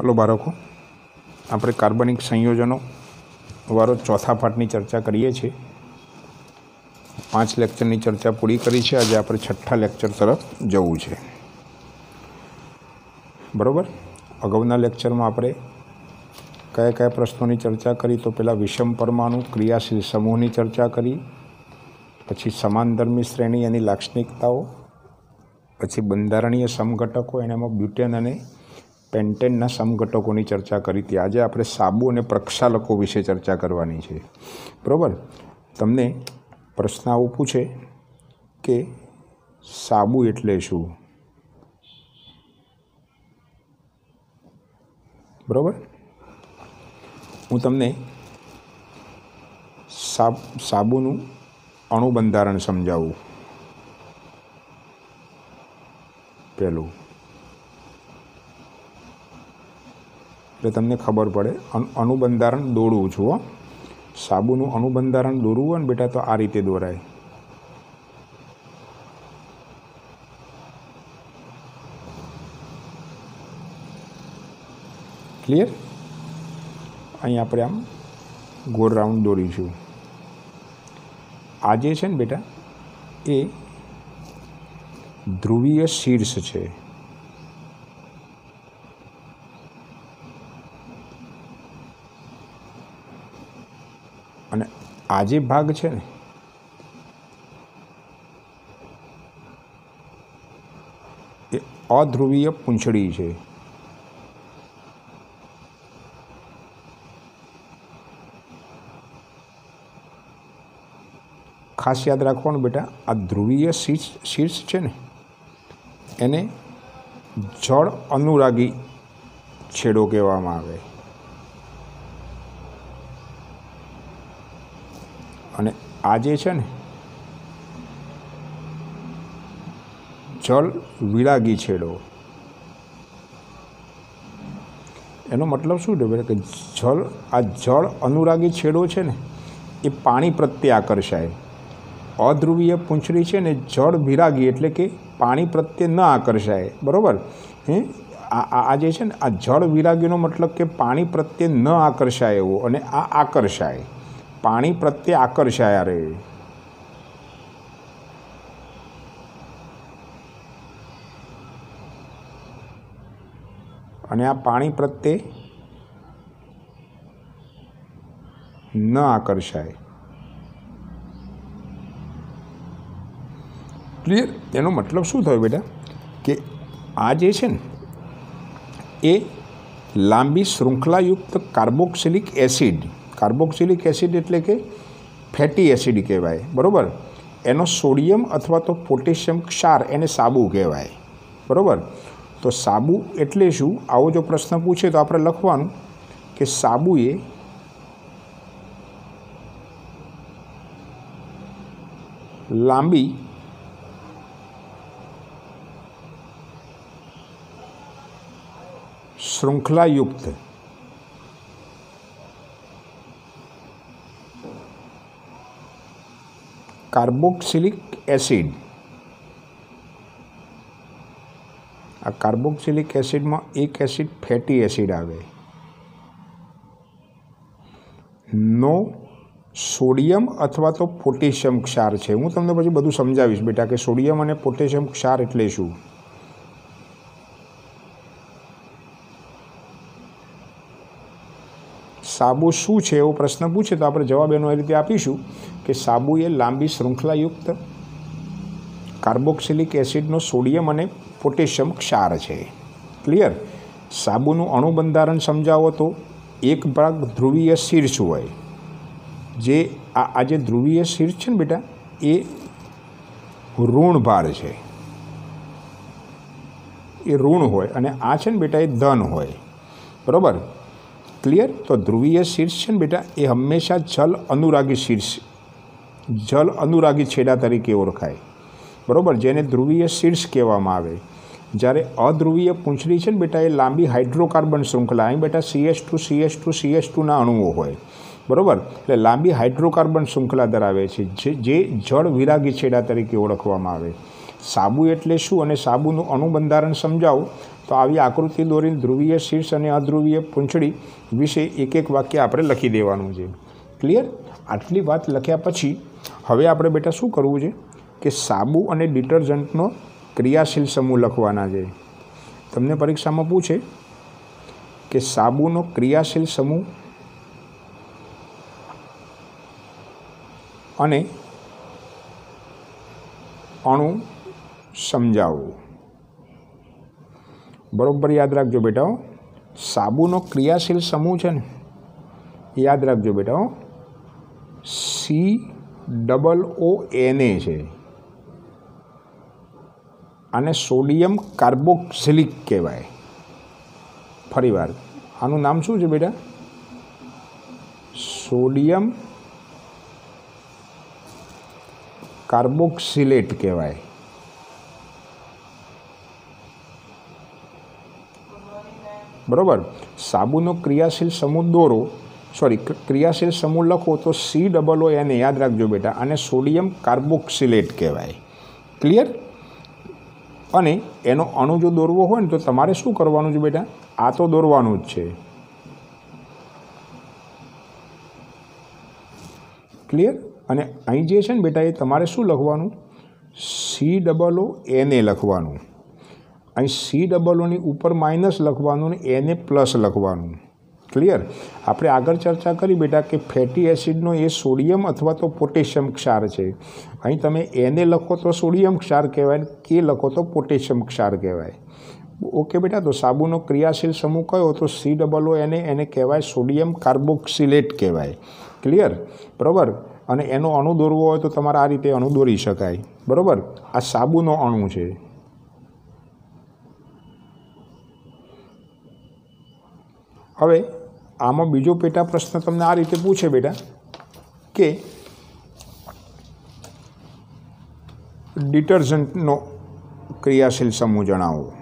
Hello બાળકો. આપણે કાર્બનિક સંયોજનો વાળો ચોથા પાઠની ચર્ચા કરીએ છીએ. પાંચ લેક્ચરની ચર્ચા પૂરી કરી છે. આજે આપણે છઠ્ઠા લેક્ચર તરફ જવું છે. બરાબર? અગાઉના લેક્ચરમાં આપણે કયા કયા પ્રશ્નોની ચર્ચા કરી? તો પહેલાં વિષમ પરમાણુ, ક્રિયાશીલ સમૂહની ચર્ચા કરી, પછી સમાનધર્મી શ્રેણી એની લાક્ષણિકતાઓ, પછી બંધારણીય સમઘટકો, એનામાં બ્યુટેન અને પેન્ટેનના સમઘટકોની ચર્ચા કરી હતી. આજે આપણે સાબુ અને પ્રક્ષાલકો વિશે ચર્ચા કરવાની છે. બરાબર? તમને પ્રશ્ન આવો પૂછે કે સાબુ એટલે શું? બરાબર? હું તમને સાબ, સાબુનું અણુબંધારણ સમજાવું. પહેલું. એટલે તમને ખબર પડે. અનુબંધારણ દોરવું હો. સાબુનું અનુબંધારણ દોરવું હોય ને બેટા, તો આ રીતે દોરાય. ક્લિયર અહીં આપણે આમ ગોળ રાઉન્ડ દોરીશું. આ જે છે ને બેટા, એ ધ્રુવીય શીર્ષ છે. આ જે ભાગ છે ને, એ અધ્રુવીય પૂંછડી છે. ખાસ યાદ રાખવાનું બેટા, આ ધ્રુવીય શીર્ષ શીર્ષ છે ને, એને જળ અનુરાગી છેડો કહેવામાં આવે અને આ જે છે ને, જળ વિરાગી છેડો એનો મતલબ શું છે કે જળ, આ જળ અનુરાગી છેડો છે ને, એ પાણી પ્રત્યે આકર્ષાય. અધ્રુવીય પૂંછડી છે ને, જળ વિરાગી એટલે કે પાણી પ્રત્યે ન આકર્ષાય. બરાબર? હે? આ જે છે ને, આ જળ વિરાગીનો મતલબ કે પાણી પ્રત્યે ન આકર્ષાય એવો અને આ આકર્ષાય. પાણી પ્રત્યે આકર્ષાય રે. અને આ પાણી પ્રત્યે ન આકર્ષાય. ક્લિયર એનો મતલબ શું થયો બેટા? કે આ જે છે ને, એ લાંબી શૃંખલાયુક્ત કાર્બોક્સિલિક એસિડ કાર્બોક્સિલિક એસિડ એટલે કે ફેટી એસિડ કહેવાય, બરાબર? એનો સોડિયમ અથવા તો પોટેશિયમ ક્ષાર એને સાબુ કહેવાય, બરાબર? તો સાબુ એટલે શું? આવો જો પ્રશ્ન પૂછે તો આપણે લખવાનું કે સાબુએ લાંબી શૃંખલાયુક્ત કાર્બોક્સિલિક એસિડ. આ કાર્બોક્સિલિક એસિડમાં એક એસિડ ફેટી એસિડ આવે. નો સોડિયમ અથવા તો પોટેશિયમ ક્ષાર છે. હું તમને પછી બધું સમજાવીશ બેટા કે સોડિયમ અને પોટેશિયમ ક્ષાર એટલે શું? સાબુ શું છે એવો પ્રશ્ન પૂછે તો આપણે જવાબ એનો એ રીતે આપીશું કે સાબુ એ લાંબી શૃંખલાયુક્ત કાર્બોક્સિલિક એસિડનો સોડિયમ અને પોટેશિયમ ક્ષાર છે. ક્લિયર સાબુનું અણુબંધારણ સમજાવો તો એક ભાગ ધ્રુવીય શીર્ષ હોય. જે આ આજે ધ્રુવીય શીર્ષ છે ને બેટા, એ ઋણ ભાર છે. એ ઋણ હોય અને આ છે ને બેટા એ ધન હોય. બરાબર? ક્લિયર તો ધ્રુવીય શીર્ષ છે ને બેટા, એ હંમેશા જલ અનુરાગી શીર્ષ. જલ અનુરાગી છેડા તરીકે ઓળખાય. બરાબર? જેને ધ્રુવીય શીર્ષ કહેવામાં આવે. જ્યારે અધ્રુવીય પૂંછડી છે ને બેટા, એ લાંબી હાઇડ્રોકાર્બન શૃંખલા. અહીં બેટા CS two CS two CS ટુના અણુઓ હોય. બરાબર? એટલે લાંબી હાઇડ્રોકાર્બન શૃંખલા ધરાવે છે. જે જે જળ વિરાગી છેડા તરીકે ઓળખવામાં આવે. સાબુ એટલે શું? અને સાબુનું અણુબંધારણ સમજાવો. તો આવી આકૃતિ દોરીને ધ્રુવીય શીર્ષ અને અધ્રુવીય પૂંછડી વિશે એક એક વાક્ય આપણે લખી દેવાનું છે. ક્લિયર આટલી વાત લખ્યા પછી હવે આપણે બેટા શું કરવું છે? કે સાબુ અને ડિટર્જન્ટનો ક્રિયાશીલ સમૂહ લખવાના છે. તમને પરીક્ષામાં પૂછે કે સાબુનો ક્રિયાશીલ સમૂહ અને અણુ સમજાવવું બરોબર યાદ રાખજો બેટા સાબુનો ક્રિયાશીલ સમૂહ છે ને, યાદ રાખજો બેટા C double O N A છે. આને સોડિયમ કાર્બોક્સિલિક કહેવાય. ફરીવાર, આનું નામ શું છે બેટા? સોડિયમ કાર્બોક્સિલેટ કહેવાય. બરોબર? સાબુનો ક્રિયાશીલ સમૂહ દોરો. સોરી ક્રિયાશીલ સમૂહ લખો તો સી ડબલ ઓ એને યાદ રાખજો બેટા, આને સોડિયમ કાર્બોક્સિલેટ કહેવાય. ક્લિયર અને એનો અણુ જો દોરવો હોય ને તો તમારે શું કરવાનું છે બેટા? આ તો દોરવાનું જ છે. ક્લિયર અને અહીં જે છે ને બેટા એ તમારે શું લખવાનું? સી ડબલ ઓ એને લખવાનું. અહીં સી ડબલ ઓની ઉપર માઇનસ લખવાનું ને એને પ્લસ લખવાનું. ક્લિયર આપણે આગળ ચર્ચા કરી બેટા કે ફેટી એસિડનો એ સોડિયમ અથવા તો પોટેશિયમ ક્ષાર છે. અહીં તમે એને લખો તો સોડિયમ ક્ષાર કહેવાય કે લખો તો પોટેશિયમ ક્ષાર કહેવાય. ઓકે બેટા, તો સાબુનો ક્રિયાશીલ સમૂહ કયો? તો સી ડબલ ઓ એને એને કહેવાય સોડિયમ કાર્બોક્સિલેટ કહેવાય. ક્લિયર બરાબર? અને એનો અણુ દોરવો હોય તો તમારે આ રીતે અણુ દોરી શકાય. બરાબર? આ સાબુનો અણુ છે. હવે આમાં બીજો પેટા પ્રશ્ન તમને આ રીતે પૂછે બેટા, કે ડિટર્જન્ટનો ક્રિયાશીલ સમૂહ જણાવો.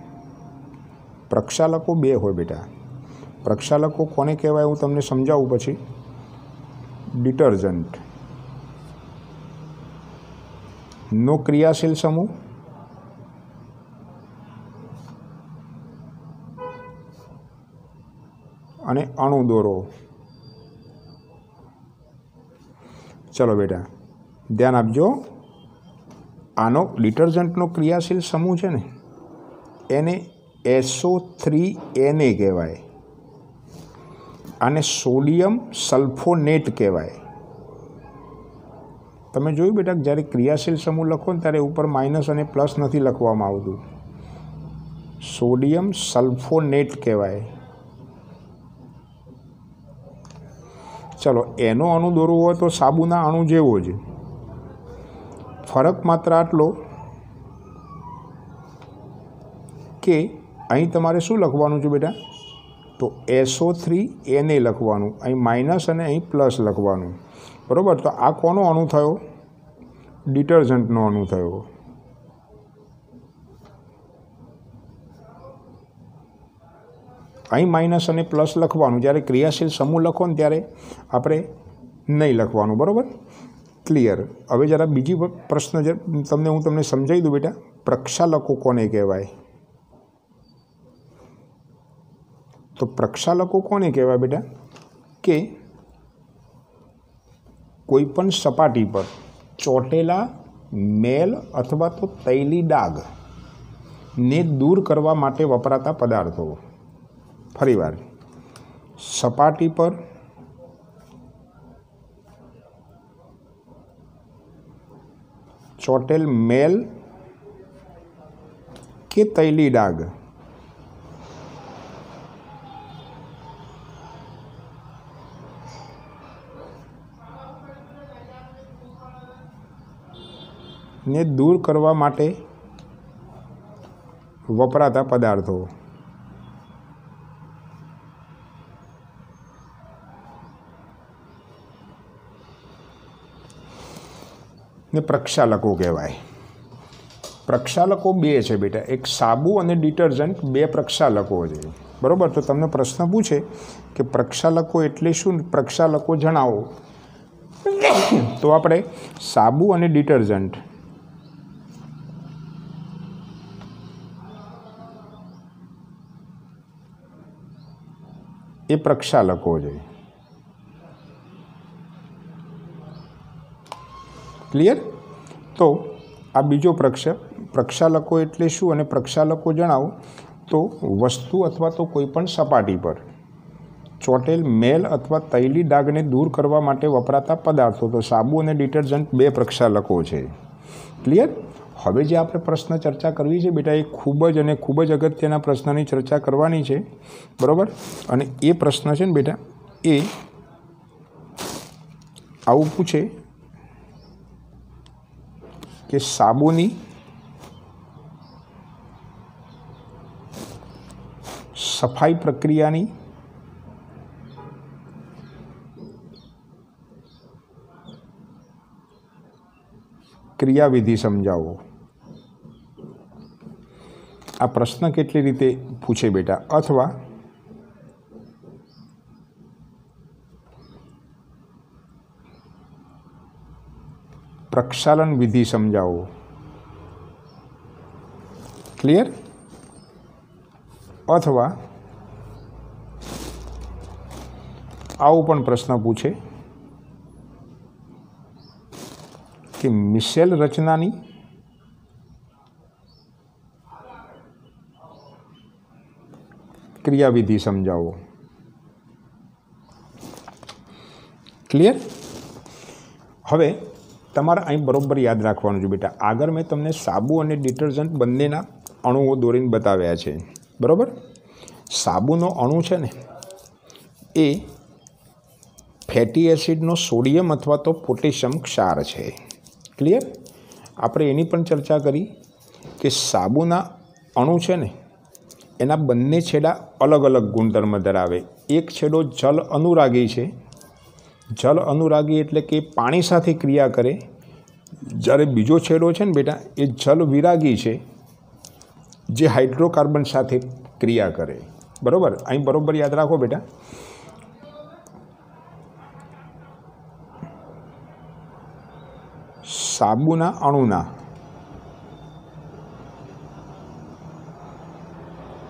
પ્રક્ષાલકો બે હોય બેટા. પ્રક્ષાલકો કોને કહેવાય હું તમને સમજાવું પછી. ડિટર્જન્ટ નો ક્રિયાશીલ સમૂહ અને અણુ દોરો. ચલો બેટા, ધ્યાન આપજો. આનો ડિટર્જન્ટનો ક્રિયાશીલ સમૂહ છે ને, એને એસો થ્રી એને કહેવાય. આને સોડિયમ સલ્ફોનેટ કહેવાય. તમે જોયું બેટા, જ્યારે ક્રિયાશીલ સમૂહ લખો ને, ત્યારે ઉપર માઇનસ અને પ્લસ નથી લખવામાં આવતું. સોડિયમ સલ્ફોનેટ કહેવાય. ચલો, એનો અણુ દોરવો હોય તો સાબુના અણુ જેવો જ. ફરક માત્ર આટલો કે અહીં તમારે શું લખવાનું છે બેટા? તો એસો થ્રી એને લખવાનું, અહીં માઇનસ અને અહીં પ્લસ લખવાનું. બરાબર? તો આ કોનો અણુ થયો? ડિટર્જન્ટનો અણુ થયો. અહીં માઇનસ અને પ્લસ લખવાનું. જ્યારે ક્રિયાશીલ સમૂહ લખો ને ત્યારે આપણે નહીં લખવાનું, બરાબર? ક્લિયર હવે જરા બીજી પ્રશ્ન તમને હું તમને સમજાવી દઉં બેટા. પ્રક્ષાલકો કોને કહેવાય? તો પ્રક્ષાલકો કોને કહેવાય બેટા? કે કોઈપણ સપાટી પર ચોટેલા મેલ અથવા તો તૈલી ડાઘ ને દૂર કરવા માટે વપરાતા પદાર્થો. ફરીવાર સપાટી પર ચોટેલ મેલ કે તૈલી ડાઘ? ને દૂર કરવા માટે વપરાતા પદાર્થો. ને પ્રક્ષાલકો કહેવાય. પ્રક્ષાલકો બે છે બેટા. એક સાબુ અને ડિટર્જન્ટ બે પ્રક્ષાલકો છે. બરાબર? તો તમને પ્રશ્ન પૂછે કે પ્રક્ષાલકો એટલે શું? પ્રક્ષાલકો જણાવો. તો આપણે સાબુ અને ડિટર્જન્ટ. એ પ્રક્ષાલકો છે. ક્લિયર તો આ બીજો પ્રક્ષેપ પ્રક્ષાલકો એટલે શું અને પ્રક્ષાલકો જણાવો? તો વસ્તુ અથવા તો કોઈપણ સપાટી પર. ચોટેલ મેલ અથવા તૈલી ડાઘને દૂર કરવા માટે વપરાતા પદાર્થો. તો સાબુ અને ડિટર્જન્ટ બે પ્રક્ષાલકો છે. ક્લિયર હવે જે આપણે પ્રશ્ન ચર્ચા કરવી છે બેટા, એ ખૂબ જ અને ખૂબ જ અગત્યના પ્રશ્નની ચર્ચા કરવાની છે. બરાબર? અને એ પ્રશ્ન છે ને બેટા, એ આવું પૂછે કે સાબુની સફાઈ પ્રક્રિયાની ક્રિયાવિધિ સમજાવો. આ પ્રશ્ન કેટલી રીતે પૂછે બેટા? અથવા પ્રક્ષાલન વિધિ સમજાવો. ક્લિયર અથવા આવો પણ પ્રશ્ન પૂછે કે મિશેલ રચનાની ક્રિયાવિધિ સમજાવો. ક્લિયર હવે તમારે અહીં બરોબર યાદ રાખવાનું છે બેટા. આગળ મેં તમને સાબુ અને ડિટર્જન્ટ બંનેના અણુઓ દોરીને બતાવ્યા છે. બરાબર? સાબુનો અણુ છે ને, એ ફેટી એસિડનો સોડિયમ અથવા તો પોટેશિયમ ક્ષાર છે. ક્લિયર? આપણે એની પણ ચર્ચા કરી કે સાબુના અણુ છે ને, એના બંને છેડા અલગ અલગ ગુણધર્મ ધરાવે. એક છેડો જલ અનુરાગી છે જલ અનુરાગી એટલે કે પાણી સાથે ક્રિયા કરે. જ્યારે બીજો છેડો છે ને બેટા, એ જલ વિરાગી છે, જે હાઇડ્રોકાર્બન સાથે ક્રિયા કરે. બરાબર? અહીં બરોબર યાદ રાખો બેટા. સાબુના અણુના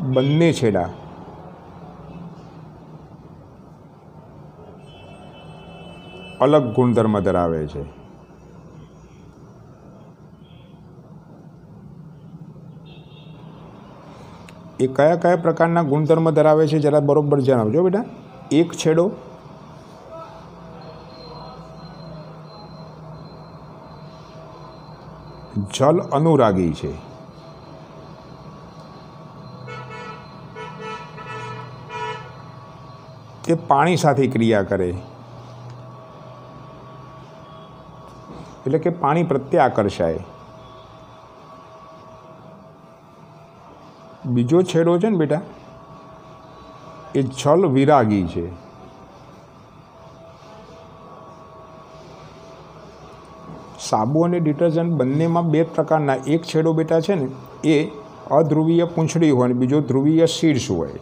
બંને છેડા અલગ ગુણધર્મ ધરાવે છે. એ કયા કયા પ્રકારના ગુણધર્મ ધરાવે છે જરા બરોબર જણાવજો બેટા. એક છેડો. જલ અનુરાગી છે. તે પાણી સાથે ક્રિયા કરે. એટલે કે પાણી પ્રત્યે આકર્ષાય. બીજો છેડો છે ને બેટા, એ છલ વિરાગી છે. સાબુ અને ડિટર્જન્ટ બંનેમાં બે પ્રકારના એક છેડો બેટા છે ને, એ અધ્રુવીય પૂંછડી હોય અને બીજો ધ્રુવીય શીર્ષ હોય.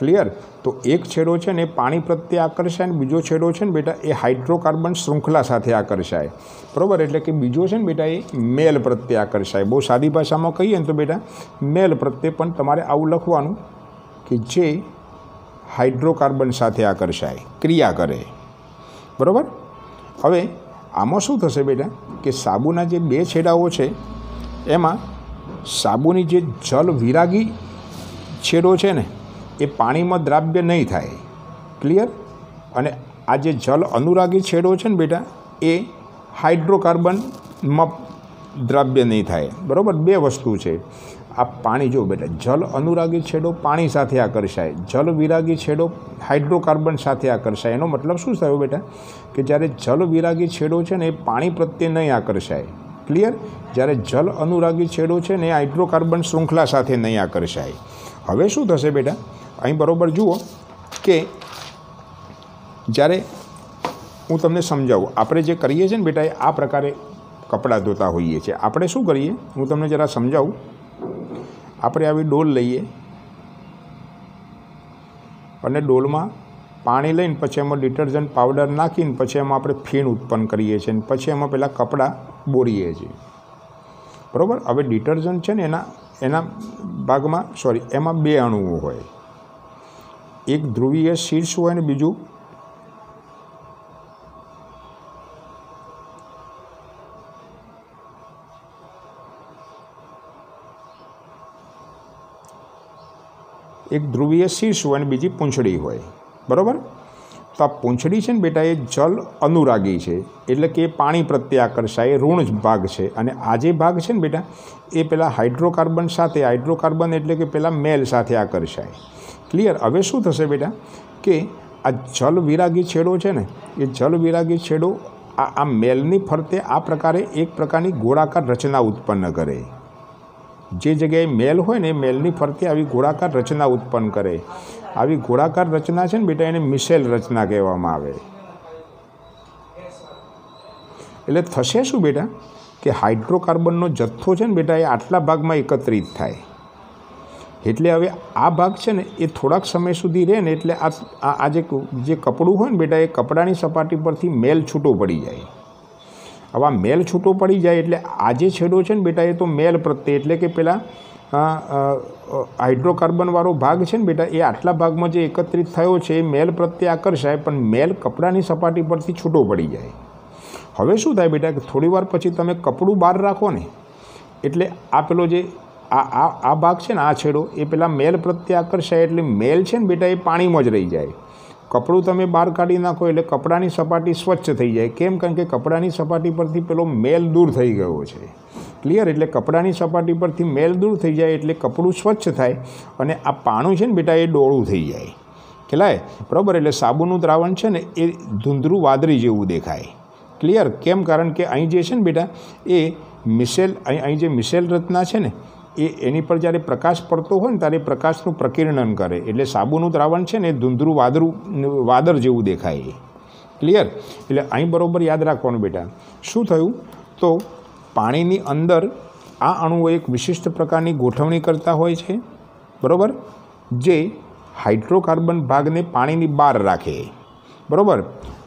ક્લિયર તો એક છેડો છે ને એ પાણી પ્રત્યે આકર્ષાય અને બીજો છેડો છે ને બેટા એ હાઇડ્રોકાર્બન શૃંખલા સાથે આકર્ષાય. બરાબર? એટલે કે બીજો છે ને બેટા એ મેલ પ્રત્યે આકર્ષાય. બહુ સાદી ભાષામાં કહીએ ને તો બેટા મેલ પ્રત્યે પણ તમારે આવું લખવાનું કે જે હાઇડ્રોકાર્બન સાથે આકર્ષાય, ક્રિયા કરે. બરાબર? હવે આમાં શું થશે બેટા કે સાબુના જે બે છેડાઓ છે, એમાં સાબુની જે જલ વિરાગી છેડો છે ને એ પાણીમાં દ્રાવ્ય નહીં થાય. ક્લિયર અને આ જે જલ અનુરાગી છેડો છે ને બેટા, એ હાઇડ્રોકાર્બનમાં દ્રાવ્ય નહીં થાય. બરાબર? બે વસ્તુ છે. આ પાણી જો બેટા, જલ અનુરાગી છેડો પાણી સાથે આકર્ષાય જલ વિરાગી છેડો હાઇડ્રોકાર્બન સાથે આકર્ષાય એનો મતલબ શું થયો બેટા? કે જ્યારે જલ વિરાગી છેડો છે ને એ પાણી પ્રત્યે નહીં આકર્ષાય ક્લિયર જ્યારે જલ અનુરાગી છેડો છે ને એ હાઇડ્રોકાર્બન શૃંખલા સાથે નહીં આકર્ષાય હવે શું થશે બેટા? અહીં બરાબર જુઓ કે જ્યારે હું તમને સમજાવું, આપણે જે કરીએ છીએ ને બેટા એ આ પ્રકારે કપડાં ધોતા હોઈએ છીએ. આપણે શું કરીએ? હું તમને જરા સમજાવું. આપણે આવી ડોલ લઈએ અને ડોલમાં પાણી લઈને પછી એમાં ડિટર્જન્ટ પાવડર નાખીને પછી એમાં આપણે ફીણ ઉત્પન્ન કરીએ છીએ પછી એમાં પહેલાં કપડાં બોરીએ છીએ. બરાબર? હવે ડિટર્જન્ટ છે ને એના એના ભાગમાં સોરી એમાં બે અણુઓ હોય. એક ધ્રુવીય શીર્ષ હોય ને બીજું? એક ધ્રુવીય શીર્ષ હોય અને બીજી પૂંછડી હોય. બરાબર? તો આ પૂંછડી છે ને બેટા, એ જલ અનુરાગી છે. એટલે કે પાણી પ્રત્યે આકર્ષાય ઋણ ભાગ છે. અને આ જે ભાગ છે ને બેટા, એ પેલા હાઇડ્રોકાર્બન સાથે હાઇડ્રોકાર્બન એટલે કે પેલા મેલ સાથે આકર્ષાય. ક્લિયર હવે શું થશે બેટા? કે આ જલ વિરાગી છેડો છે ને, એ જલ વિરાગી છેડો આ આ મેલની ફરતે આ પ્રકારે એક પ્રકારની ગોળાકાર રચના ઉત્પન્ન કરે. જે જગ્યાએ મેલ હોય ને મેલની ફરતે આવી ગોળાકાર રચના ઉત્પન્ન કરે. આવી ગોળાકાર રચના છે ને બેટા, એને મિસેલ રચના કહેવામાં આવે. એટલે થશે શું બેટા? કે હાઇડ્રોકાર્બનનો જથ્થો છે ને બેટા, એ આટલા ભાગમાં એકત્રિત થાય. એટલે હવે આ ભાગ છે ને, એ થોડાક સમય સુધી રહે ને એટલે આ આ જે જે કપડું હોય ને બેટા, એ કપડાની સપાટી પરથી મેલ છૂટો પડી જાય. હવે મેલ છૂટો પડી જાય એટલે આ જે છેડો છે ને બેટા, એ તો મેલ પ્રત્યે. એટલે કે પેલા હાઇડ્રોકાર્બનવાળો ભાગ છે ને બેટા, એ આટલા ભાગમાં જે એકત્રિત થયો છે, એ મેલ પ્રત્યે આકર્ષાય પણ મેલ કપડાની સપાટી પરથી છૂટો પડી જાય. હવે શું થાય બેટા, કે થોડીવાર પછી તમે કપડું બહાર રાખો ને, એટલે આ પેલો જે આ આ આ ભાગ છે ને, આ છેડો, એ પેલા મેલ પ્રત્યે આકર્ષાય એટલે મેલ છે ને બેટા, એ પાણીમાં જ રહી જાય. કપડું તમે બહાર કાઢી નાખો એટલે કપડાની સપાટી સ્વચ્છ થઈ જાય. કેમ? કારણ કે કપડાની સપાટી પરથી પેલો મેલ દૂર થઈ ગયો છે. ક્લિયર એટલે કપડાની સપાટી પરથી મેલ દૂર થઈ જાય એટલે કપડું સ્વચ્છ થાય અને આ પાણું છે ને બેટા, એ ડોળું થઈ જાય. ખેલાય બરાબર? એટલે સાબુનું દ્રાવણ છે ને, એ ધૂંધરું વાદળી જેવું દેખાય. ક્લિયર કેમ? કારણ કે અહીં જે છે ને બેટા, એ મિસેલ અહીં અહીં જે મિસેલ રચના છે ને એ એની પર જ્યારે પ્રકાશ પડતો હોય ને ત્યારે પ્રકાશનું પ્રકિર્ણન કરે. એટલે સાબુનું દ્રાવણ છે ને એ ધૂંધરું વાદળું વાદર જેવું દેખાય ક્લિયર એટલે અહીં બરાબર યાદ રાખવાનું બેટા. શું થયું? તો પાણીની અંદર આ અણુઓ એક વિશિષ્ટ પ્રકારની ગોઠવણી કરતા હોય છે. બરાબર? જે હાઇડ્રોકાર્બન ભાગને પાણીની બહાર રાખે. બરાબર?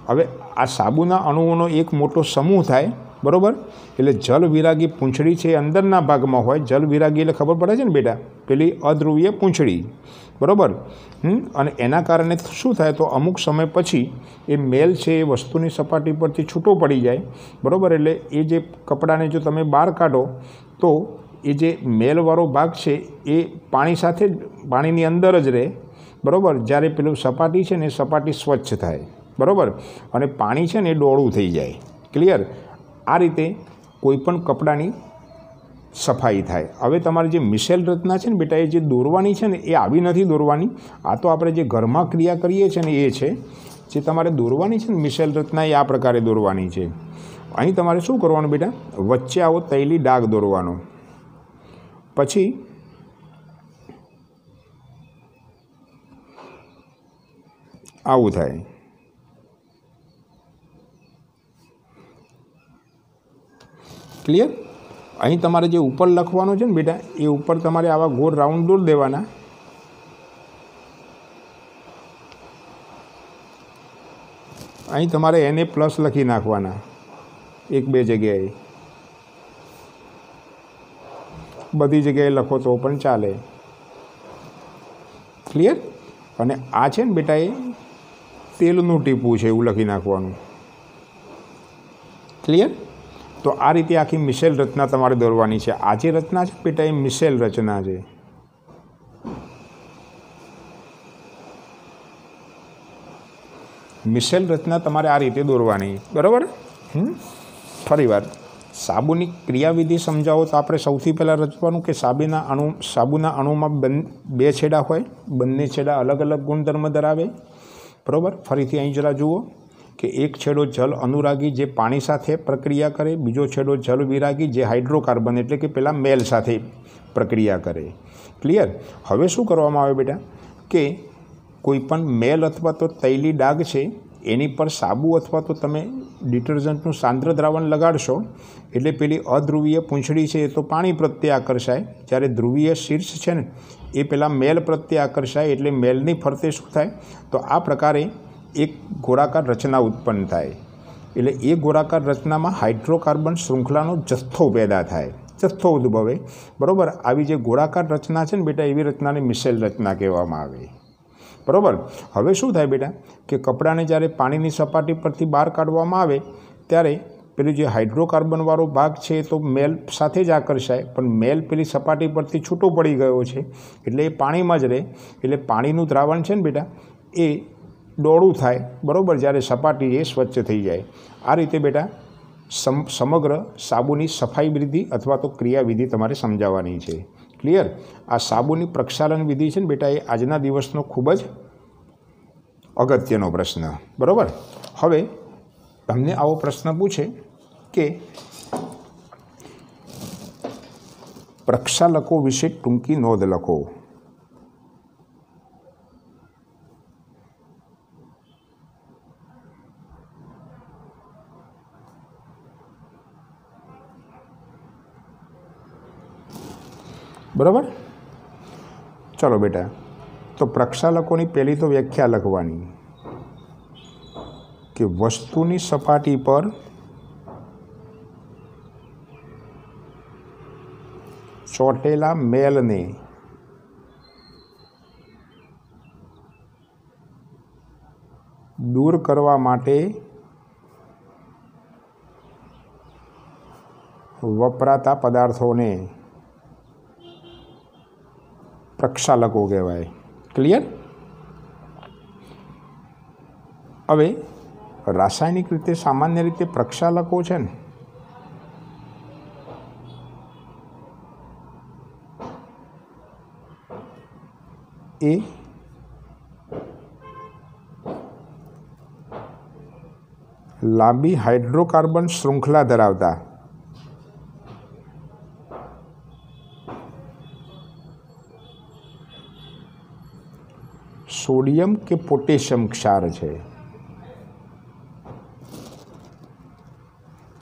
હવે આ સાબુના અણુઓનો એક મોટો સમૂહ થાય બરાબર? એટલે જલ વિરાગી પૂંછડી છે એ અંદરના ભાગમાં હોય. જલ વિરાગી એટલે ખબર પડે છે ને બેટા? પેલી અધ્રુવીય પૂંછડી. બરાબર? અને એના કારણે શું થાય? તો અમુક સમય પછી એ મેલ છે એ વસ્તુની સપાટી પરથી છૂટો પડી જાય. બરાબર? એટલે એ જે કપડાને જો તમે બહાર કાઢો, તો એ જે મેલવાળો ભાગ છે એ પાણી સાથે જ, પાણીની અંદર જ રહે. બરાબર? જ્યારે પેલું સપાટી છે ને સપાટી સ્વચ્છ થાય. બરાબર? અને પાણી છે ને એ ડોળું થઈ જાય. ક્લિયર? આ રીતે કોઈપણ કપડાની સફાઈ થાય. હવે તમારે જે મિસેલ રચના છે ને બેટા, એ જે દોરવાની છે ને, એ આવી નથી દોરવાની. આ તો આપણે જે ઘરમાં ક્રિયા કરીએ છીએ ને, એ છે જે તમારે દોરવાની છે ને મિસેલ રચના એ આ પ્રકારે દોરવાની છે. અહીં તમારે શું કરવાનું બેટા? વચ્ચે આવો તૈલી ડાઘ દોરવાનો. પછી આવું થાય. ક્લિયર અહીં તમારે જે ઉપર લખવાનું છે ને બેટા, એ ઉપર તમારે આવા ગોળ રાઉન્ડ દોર દેવાના. અહીં તમારે એને પ્લસ લખી નાખવાના, એક બે જગ્યાએ. બધી જગ્યાએ લખો તો પણ ચાલે. ક્લિયર અને આ છે ને બેટા એ તેલનું ટીપું છે એવું લખી નાખવાનું. ક્લિયર તો આ રીતે આખી મિસેલ રચના તમારે દોરવાની છે. આ જે રચના છે બેટા, એ મિસેલ રચના છે. મિસેલ રચના તમારે આ રીતે દોરવાની. બરાબર? ફરી વાર. સાબુની ક્રિયાવિધિ સમજાવો તો આપણે સૌથી પહેલાં રચવાનું કે સાબીના અણુ, સાબુના અણુમાં બન, બે છેડા હોય. બંને છેડા અલગ અલગ ગુણધર્મ ધરાવે. બરાબર? ફરીથી અહીં જરા જુઓ. કે એક છેડો જલ અનુરાગી જે પાણી સાથે પ્રક્રિયા કરે, બીજો છેડો જલ વિરાગી જે હાઇડ્રોકાર્બન એટલે કે પેલા મેલ સાથે પ્રક્રિયા કરે. ક્લિયર હવે શું કરવામાં આવે બેટા? કે કોઈ પણ મેલ અથવા તો તૈલી ડાઘ છે, એની પર સાબુ અથવા તો તમે ડિટર્જન્ટનું સાંદ્ર દ્રાવણ લગાડશો, એટલે પેલી અધ્રુવીય પૂંછડી છે એ તો પાણી પ્રત્યે આકર્ષાય. જ્યારે ધ્રુવીય શીર્ષ છે ને, એ પેલા મેલ પ્રત્યે આકર્ષાય એટલે મેલની ફરતે શું થાય? તો આ પ્રકારે એક ગોળાકાર રચના ઉત્પન્ન થાય. એટલે એ ગોળાકાર રચનામાં હાઇડ્રોકાર્બન શૃંખલાનો જથ્થો પેદા થાય. જથ્થો ઉદ્ભવે. બરાબર? આવી જે ગોળાકાર રચના છે ને બેટા, એવી રચનાને મિસેલ રચના કહેવામાં આવે. બરાબર? હવે શું થાય બેટા? કે કપડાને જ્યારે પાણીની સપાટી પરથી બહાર કાઢવામાં આવે, ત્યારે પેલું જે હાઇડ્રોકાર્બનવાળો ભાગ છે તો મેલ સાથે જ આકર્ષાય. પણ મેલ પેલી સપાટી પરથી છૂટો પડી ગયો છે. એટલે એ પાણીમાં જ રહે. એટલે પાણીનું દ્રાવણ છે ને બેટા, એ ડોળું થાય, બરાબર, જ્યારે સપાટી એ સ્વચ્છ થઈ જાય. આ રીતે બેટા, સમ, સમગ્ર સાબુની સફાઈ વિધિ અથવા તો ક્રિયાવિધિ તમારે સમજાવવાની છે. ક્લિયર આ સાબુની પ્રક્ષાલન વિધિ છે ને બેટા, એ આજના દિવસનો ખૂબ જ અગત્યનો પ્રશ્ન. બરાબર? હવે, તમને આવો પ્રશ્ન પૂછે કે પ્રક્ષાલકો વિશે ટૂંકી નોંધ લખો. બરાબર? ચલો બેટા, તો પ્રક્ષાલકોની પહેલી તો વ્યાખ્યા લખવાની કે વસ્તુની સપાટી પર ચોટેલા મેલને દૂર કરવા માટે વપરાતા પદાર્થોને પ્રક્ષાલકો કહેવાય. ક્લિયર હવે રાસાયણિક રીતે સામાન્ય રીતે પ્રક્ષાલકો છે ને, એ લાંબી હાઇડ્રોકાર્બન શૃંખલા ધરાવતા સોડિયમ કે પોટેશિયમ ક્ષાર છે?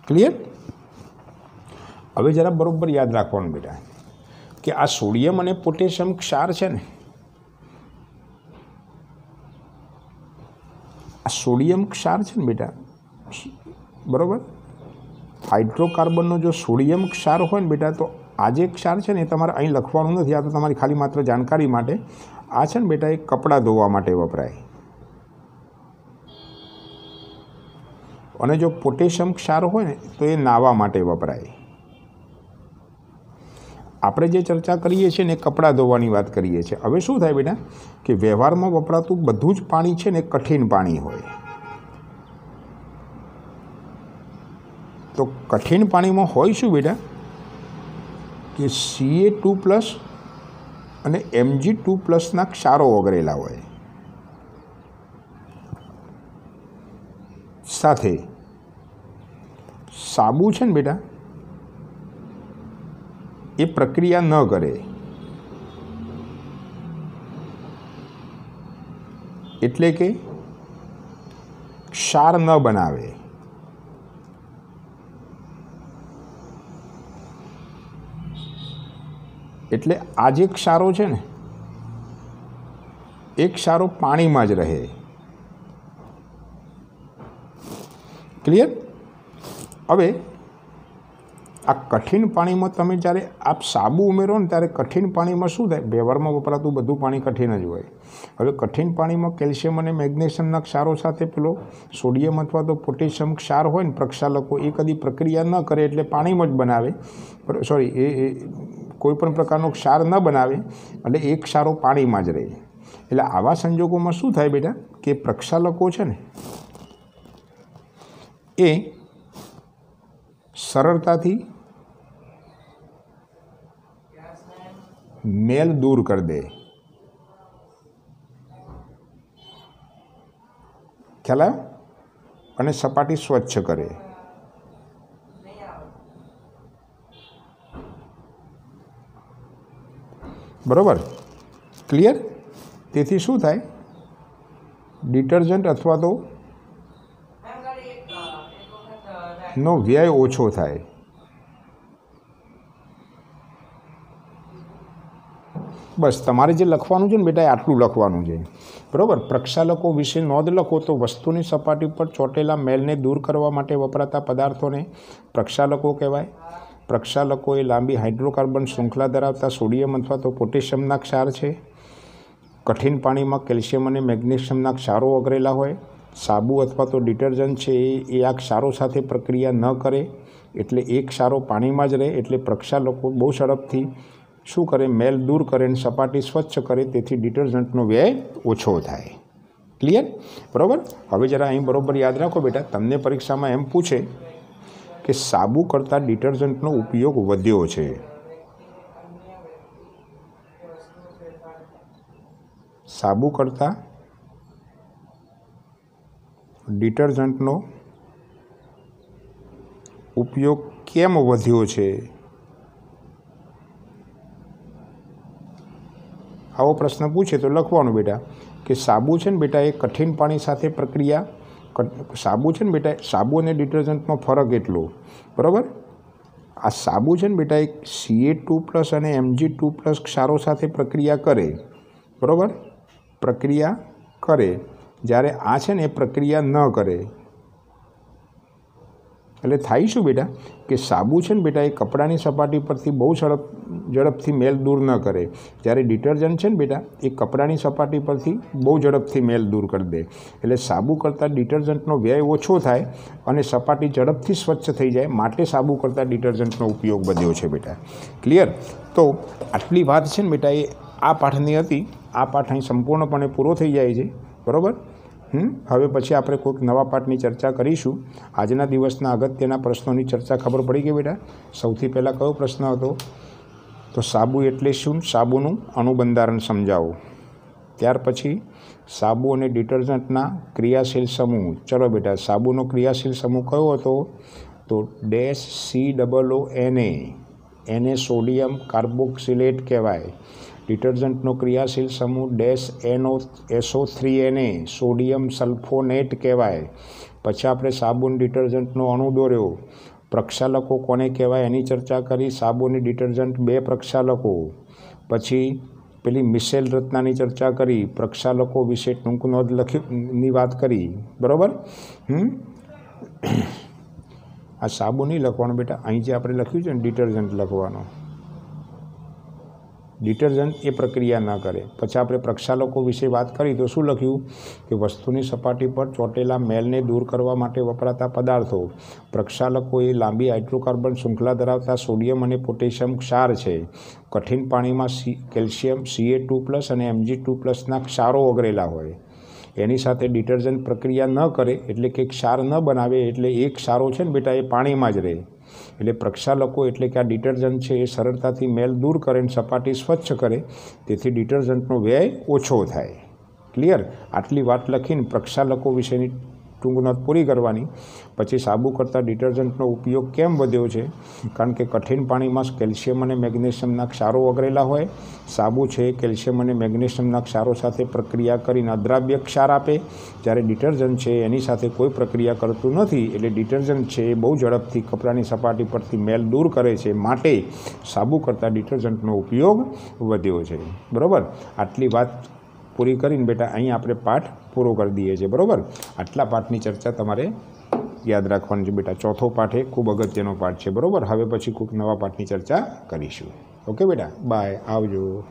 ક્લિયર હવે જરા બરોબર યાદ રાખવાનું બેટા, કે આ સોડિયમ અને પોટેશિયમ ક્ષાર છે ને, આ સોડિયમ ક્ષાર છે ને બેટા, બરાબર? હાઇડ્રોકાર્બનનો જો સોડિયમ ક્ષાર હોય ને બેટા, તો આ જે ક્ષાર છે ને તમારે અહીં લખવાનું નથી, આ તો તમારી ખાલી માત્ર જાણકારી માટે. આ છે ને બેટા એ કપડાં ધોવા માટે વપરાય. અને જો પોટેશિયમ ક્ષાર હોય ને, તો એ નાહવા માટે વપરાય. આપણે જે ચર્ચા કરીએ છીએ ને કપડાં ધોવાની વાત કરીએ છીએ. હવે શું થાય બેટા? કે વ્યવહારમાં વપરાતું બધું જ પાણી છે ને કઠિન પાણી હોય. તો કઠિન પાણીમાં હોય શું બેટા? કે સીએ ટુ પ્લસ અને એમજી ટુ પ્લસના ક્ષારો ઓગળેલા હોય. સાથે સાબુ છે ને બેટા? એ પ્રક્રિયા ન કરે. એટલે કે ક્ષાર ન બનાવે. એટલે આ જે ક્ષારો છે ને, એ ક્ષારો પાણીમાં જ રહે. ક્લિયર હવે, આ કઠિન પાણીમાં તમે જ્યારે આપ સાબુ ઉમેરો ને ત્યારે કઠિન પાણીમાં શું થાય? વ્યવહારમાં વપરાતું બધું પાણી કઠિન જ હોય. હવે કઠિન પાણીમાં કેલ્શિયમ અને મેગ્નેશિયમના ક્ષારો સાથે પેલો સોડિયમ અથવા તો પોટેશિયમ ક્ષાર હોય ને, પ્રક્ષાલકો એ કદી પ્રક્રિયા ન કરે એટલે પાણીમાં જ બનાવે. સોરી એ કોઈ પણ પ્રકારનો ક્ષાર ન બનાવે એટલે એ ક્ષારો પાણીમાં જ રહે. એટલે આવા સંજોગોમાં શું થાય બેટા? કે પ્રક્ષાલકો છે ને, એ સરળતાથી મેલ દૂર કરી દે. ખ્યાલ અને સપાટી સ્વચ્છ કરે. બરાબર? ક્લિયર તેથી શું થાય? ડિટર્જન્ટ અથવા તો નો વ્યય ઓછો થાય. બસ, તમારે જે લખવાનું છે ને બેટા આટલું લખવાનું છે. બરાબર? પ્રક્ષાલકો વિશે નોંધ લખો તો વસ્તુની સપાટી પર ચોટેલા મેલને દૂર કરવા માટે વપરાતા પદાર્થોને પ્રક્ષાલકો કહેવાય. પ્રક્ષાલકો એ લાંબી હાઇડ્રોકાર્બન શૃંખલા ધરાવતા સોડિયમ અથવા તો પોટેશિયમના ક્ષાર છે. કઠિન પાણીમાં કેલ્શિયમ અને મેગ્નેશિયમના ક્ષારો ઓગરેલા હોય. સાબુ અથવા તો ડિટર્જન્ટ છે એ એ આ ક્ષારો સાથે પ્રક્રિયા ન કરે એટલે એક ક્ષારો પાણીમાં જ રહે એટલે પ્રક્ષાલકો બહુ ઝડપથી શું કરે, મેલ દૂર કરે અને સપાટી સ્વચ્છ કરે તેથી ડિટર્જન્ટનો વ્યય ઓછો થાય. ક્લિયર? બરાબર? હવે જરા અહીં બરાબર યાદ રાખો બેટા, તમને પરીક્ષામાં એમ પૂછે કે સાબુ કરતાં ડિટર્જન્ટનો ઉપયોગ વધ્યો છે. સાબુ કરતાં ડિટર્જન્ટનો ઉપયોગ કેમ વધ્યો છે? આવો પ્રશ્ન પૂછે તો લખવાનું બેટા, કે સાબુ છે ને બેટા એ કઠિન પાણી સાથે પ્રક્રિયા સાબુ છે ને બેટા, સાબુ અને ડિટર્જન્ટમાં ફરક એટલો. બરાબર? આ સાબુ છે ને બેટા, એક સીએ ટુ પ્લસ અને એમજી ટુ પ્લસ ક્ષારો સાથે પ્રક્રિયા કરે. બરાબર? પ્રક્રિયા કરે. જ્યારે આ છે ને એ પ્રક્રિયા ન કરે. એટલે થાય શું બેટા? કે સાબુ છે ને બેટા, એ કપડાની સપાટી પરથી બહુ ઝડપ, ઝડપથી મેલ દૂર ન કરે. જ્યારે ડિટર્જન્ટ છે ને બેટા, એ કપડાની સપાટી પરથી બહુ ઝડપથી મેલ દૂર કરી દે. એટલે સાબુ કરતાં ડિટર્જન્ટનો વ્યય ઓછો થાય અને સપાટી ઝડપથી સ્વચ્છ થઈ જાય, માટે સાબુ કરતાં ડિટર્જન્ટનો ઉપયોગ વધ્યો છે બેટા. ક્લિયર તો આટલી વાત છે ને બેટા, એ આ પાઠની હતી. આ પાઠ અહીં સંપૂર્ણપણે પૂરો થઈ જાય છે. બરાબર? હવે પછી આપણે કોઈક નવા પાઠની ચર્ચા કરીશું. આજના દિવસના અગત્યના પ્રશ્નોની ચર્ચા ખબર પડી ગઈ બેટા? સૌથી પહેલાં કયો પ્રશ્ન હતો? તો સાબુ એટલે શું? સાબુનું અણુબંધારણ સમજાવો. ત્યાર પછી સાબુ અને ડિટર્જન્ટના ક્રિયાશીલ સમૂહ. ચલો બેટા, સાબુનો ક્રિયાશીલ સમૂહ કયો હતો? તો dash C double O N એને સોડિયમ કાર્બોક્સિલેટ કહેવાય. ડિટર્જન્ટનો ક્રિયાશીલ સમૂહ ડેશ એનો એસો થ્રી એને સોડિયમ સલ્ફોનેટ કહેવાય. પછી આપણે સાબુન ડિટર્જન્ટનો અણુ દોર્યો. પ્રક્ષાલકો કોને કહેવાય એની ચર્ચા કરી. સાબુની ડિટર્જન્ટ બે પ્રક્ષાલકો. પછી પેલી મિશેલ રત્નાની ચર્ચા કરી. પ્રક્ષાલકો વિશે ટૂંક નોંધ લખી ની વાત કરી. બરાબર? હમ? આ સાબુ નહીં લખવાનું બેટા, અહીં જે આપણે લખ્યું છે ને ડિટર્જન્ટ લખવાનું. ડિટર્જન્ટ એ પ્રક્રિયા ન કરે. પછી આપણે પ્રક્ષાલકો વિશે વાત કરી તો શું લખ્યું? કે વસ્તુની સપાટી પર ચોટેલા મેલને દૂર કરવા માટે વપરાતા પદાર્થો. પ્રક્ષાલકો એ લાંબી હાઇડ્રોકાર્બન શૃંખલા ધરાવતા સોડિયમ અને પોટેશિયમ ક્ષાર છે. કઠિન પાણીમાં C, calcium CA two plus અને એમજી ટુ પ્લસના ક્ષારો વગરેલા હોય. એની સાથે ડિટર્જન્ટ પ્રક્રિયા ન કરે એટલે કે ક્ષાર ન બનાવે એટલે એ ક્ષારો છે ને બેટા, એ પાણીમાં જ રહે. એટલે પ્રક્ષાલકો એટલે કે આ ડિટર્જન્ટ છે એ સરળતાથી મેલ દૂર કરે અને સપાટી સ્વચ્છ કરે, તેથી ડિટર્જન્ટનો વ્યય ઓછો થાય. ક્લિયર? આટલી વાત લખીને પ્રક્ષાલકો વિશેની ટૂંક પૂરી કરવાની. પછી સાબુ કરતાં ડિટર્જન્ટનો ઉપયોગ કેમ વધ્યો છે? કારણ કે કઠિન પાણીમાં કેલ્શિયમ અને મેગ્નેશિયમના ક્ષારો વગરેલા હોય. સાબુ છે, કેલ્શિયમ અને મેગ્નેશિયમના ક્ષારો સાથે પ્રક્રિયા કરીને અદ્રાવ્ય ક્ષાર આપે. જ્યારે ડિટર્જન્ટ છે, એની સાથે કોઈ પ્રક્રિયા કરતું નથી. એટલે ડિટર્જન્ટ છે એ બહુ ઝડપથી કપડાની સપાટી પરથી મેલ દૂર કરે છે. માટે સાબુ કરતાં ડિટર્જન્ટનો ઉપયોગ વધ્યો છે. બરાબર? આટલી વાત પૂરી કરીને બેટા, અહીં આપણે પાઠ પૂરો કરી દઈએ છીએ, બરાબર? આટલા પાઠની ચર્ચા તમારે યાદ રાખવાની છે બેટા. ચોથો પાઠ એ ખૂબ અગત્યનો પાઠ છે, બરાબર? હવે પછી કોઈક નવા પાઠની ચર્ચા કરીશું. ઓકે બેટા? બાય. આવજો.